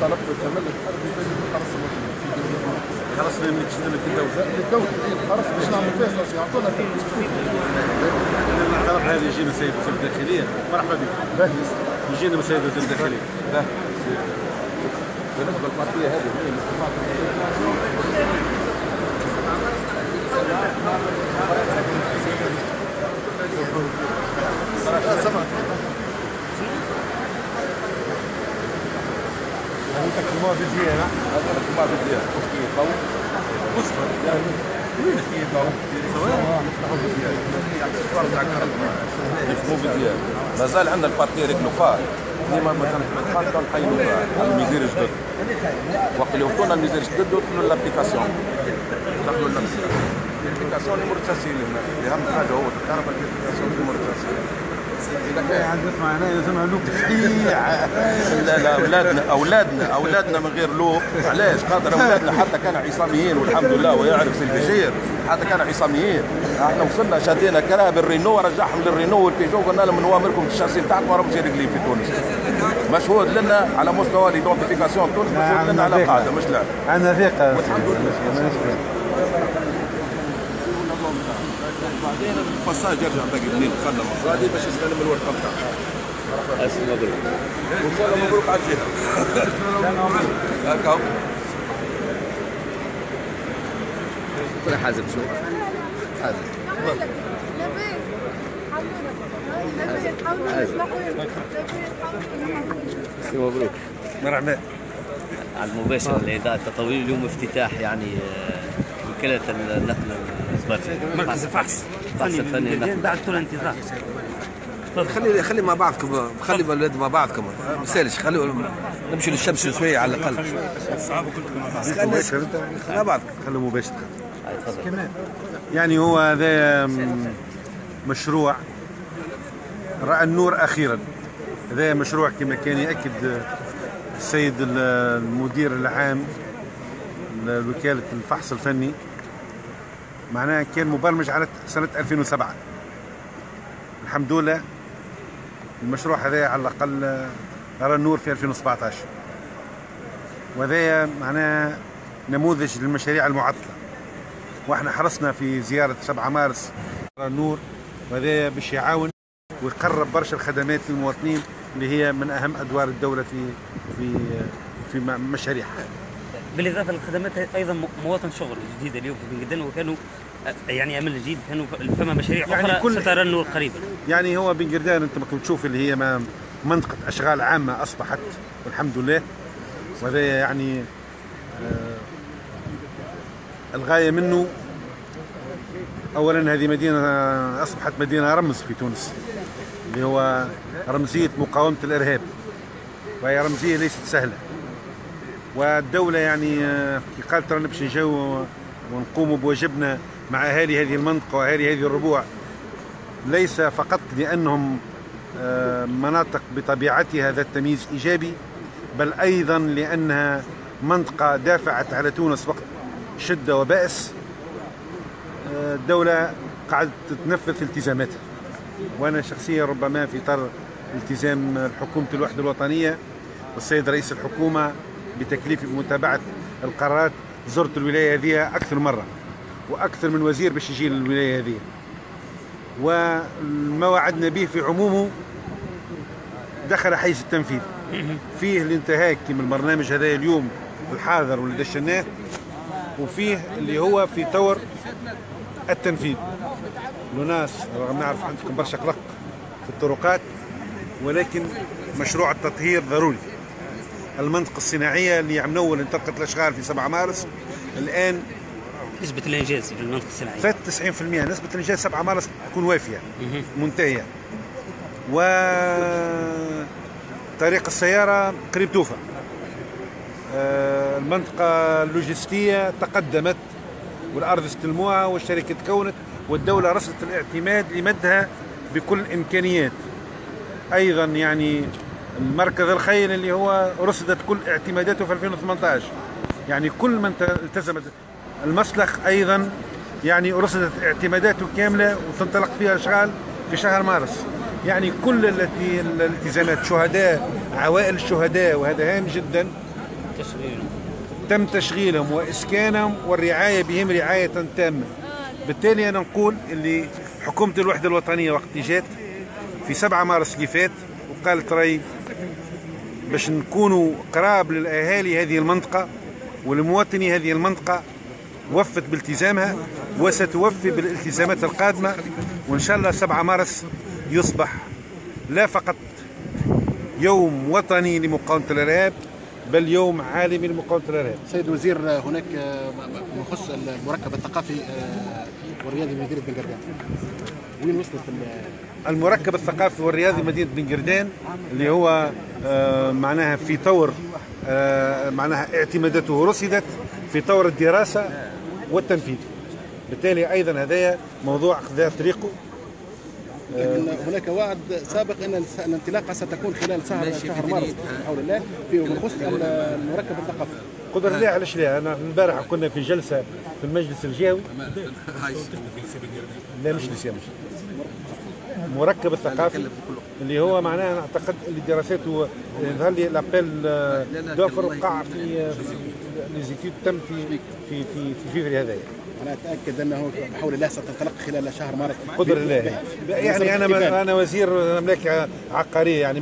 طلبت الثمن خلاص من تشتغل في الدولة الدولة خلاص باش نعمل ساسي يعطونا الطلب هذا يجينا سيد وزير الداخليه مرحبا بك يجينا سيد وزير الداخليه بالنسبة للبارتيه هذه سمعت يعني مازال عندنا البارتي ريكلوفار ديما مثلا حتى نحيوا الميزير جدد وقت اللي وصلنا الميزير جدد ندخلوا لابليكاسيون ندخلوا الابليكاسيون اللي مرتسل هنا اهم حاجة هو تعرف الابليكاسيون اللي لوب لا لا أولادنا أولادنا أولادنا من غير لوب علاش؟ خاطر أولادنا حتى كانوا عصاميين والحمد لله ويعرف سي البشير. حتى كانوا عصاميين. إحنا وصلنا شدينا كلام بالرينو ورجعهم للرينو والبيجو قلنا لهم نوامركم الشاسي بتاعكم راهم رجلين في تونس. مشهود لنا على مستوى l'identification تونس مشهود لنا على قاعدة مش لا. أنا ثقة. والحمد لله. بعدين الفصاج يرجع باقي بنين خلنا مصادي باش يستلم الورقه بتاعته ألف مبروك وكل مبروك على الجهه هكا كل حازم شو حازم مبروك مرحبا على المباشر لإذاعة التطوير اليوم افتتاح يعني آه، وكالة النقل مركز الفحص الفحص الفني بعد طول انتظار خلي خلي مع بعضكم خلي الاولاد مع بعضكم ما يسالش خلي نمشي للشمس شوية على الاقل مباشر مع بعض مباشر تفضل يعني هو هذا مشروع راى النور أخيرا هذا مشروع كما كان ياكد السيد المدير العام لوكاله الفحص الفني معناها كان مبرمج على سنة 2007 الحمد لله المشروع هذا على الأقل رأى النور في 2017 وهذا معناها نموذج للمشاريع المعطلة. وإحنا حرصنا في زيارة 7 مارس رأى النور وهذا باش يعاون ويقرب برشا الخدمات للمواطنين اللي هي من أهم أدوار الدولة في في في مشاريعها. بالاضافه للخدمات أيضا مواطن شغل جديده اليوم في بن جدان وكانوا يعني عمل جديد كانوا فما مشاريع يعني أخرى كل- سترى النور قريبا. يعني هو بن قردان انت ما تشوف اللي هي ما منطقة أشغال عامة أصبحت والحمد لله. وهذا يعني آه الغاية منه اولا هذه مدينة أصبحت مدينة رمز في تونس اللي هو رمزية مقاومة الإرهاب. وهي رمزية ليست سهلة. والدولة يعني آه، قالت ترى باش نجاو ونقوموا بواجبنا مع اهالي هذه المنطقة واهالي هذه الربوع. ليس فقط لأنهم آه، مناطق بطبيعتها ذات تمييز إيجابي بل أيضا لأنها منطقة دافعت على تونس وقت شدة وبأس. آه، الدولة قاعدة تتنفذ التزاماتها. وأنا شخصيا ربما في إطار التزام حكومة الوحدة الوطنية والسيد رئيس الحكومة بتكليف متابعة القرارات زرت الولاية هذه أكثر مرة وأكثر من وزير باش يجي للولاية هذه. وما وعدنا به في عمومه دخل حيز التنفيذ. فيه الانتهاك من البرنامج هذا اليوم الحاضر واللي دشناه وفيه اللي هو في طور التنفيذ. لناس رغم نعرف عندكم برشا قلق في الطرقات ولكن مشروع التطهير ضروري. المنطقة الصناعية اللي عم نول انطلقت الأشغال في 7 مارس. الآن نسبة الإنجاز في المنطقة الصناعية. فات 90% نسبة الإنجاز 7 مارس تكون وافية. منتهية. و طريق السيارة قريب توفى. آه، المنطقة اللوجستية تقدمت والأرض استلموها والشركة تكونت والدولة رصدت الاعتماد لمدها بكل الإمكانيات أيضا يعني المركز الخيل اللي هو رصدت كل اعتماداته في 2018 يعني كل من التزمت المسلخ أيضا يعني رصدت اعتماداته كاملة وتنطلق فيها اشغال في شهر مارس. يعني كل التي الالتزامات شهداء عوائل الشهداء وهذا هام جدا. تشغيل تم تشغيلهم وإسكانهم والرعاية بهم رعاية تامة. بالتالي أنا نقول اللي حكومة الوحدة الوطنية وقت جات في 7 مارس اللي فات وقالت راي باش نكونوا قراب للأهالي هذه المنطقة ولمواطني هذه المنطقة وفت بالتزامها وستوفي بالالتزامات القادمة وإن شاء الله 7 مارس يصبح لا فقط يوم وطني لمقاومة الإرهاب بل يوم عالمي لمقاومة الإرهاب. سيد الوزير هناك يخص المركب الثقافي آه، والرياضي بمدينه بن قردان وين وصلت ال- المركب الثقافي والرياضي مدينة بن قردان اللي هو آه، معناها في طور آه، معناها اعتماداته رصدت في طور الدراسة والتنفيذ. بالتالي أيضا هذايا موضوع أخذ طريقه. لكن هناك وعد سابق إن الانطلاقة ستكون خلال شهر شهر مارس بحول الله في ال- المركب الثقافي. قدر الله علاش لا؟ أنا البارح كنا في جلسة في المجلس الجهوي لا مش لسيا مش. مركب الثقافي اللي هو معناها أنا أعتقد اللي دراساته يظهر لي l'appel d'offres وقع في les études تم في في في في فيفري هذايا أنا أتأكد أنه بحول الله ستنطلق خلال شهر مارس. قدر الله. يعني أنا أنا وزير مملكه عقارية يعني